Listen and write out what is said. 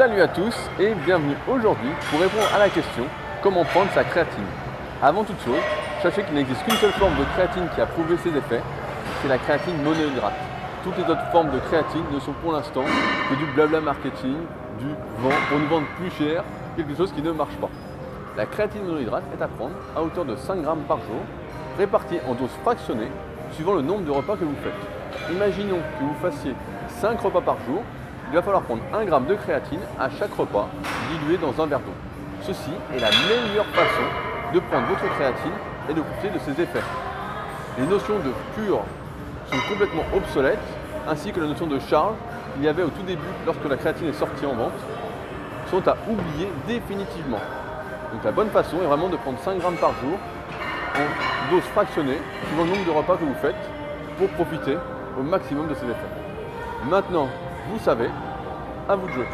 à tous et bienvenue aujourd'hui pour répondre à la question comment prendre sa créatine. Avant toute chose, sachez qu'il n'existe qu'une seule forme de créatine qui a prouvé ses effets, c'est la créatine monohydrate. Toutes les autres formes de créatine ne sont pour l'instant que du blabla marketing, du vent pour nous vendre plus cher quelque chose qui ne marche pas. La créatine monohydrate est à prendre à hauteur de 5 grammes par jour, répartie en doses fractionnées suivant le nombre de repas que vous faites. Imaginons que vous fassiez 5 repas par jour, il va falloir prendre 1 g de créatine à chaque repas dilué dans un verre d'eau. Ceci est la meilleure façon de prendre votre créatine et de profiter de ses effets. Les notions de cure sont complètement obsolètes, ainsi que la notion de charge qu'il y avait au tout début lorsque la créatine est sortie en vente, sont à oublier définitivement. Donc la bonne façon est vraiment de prendre 5 grammes par jour en dose fractionnée, suivant le nombre de repas que vous faites, pour profiter au maximum de ses effets. Maintenant, vous savez, à vous de jouer.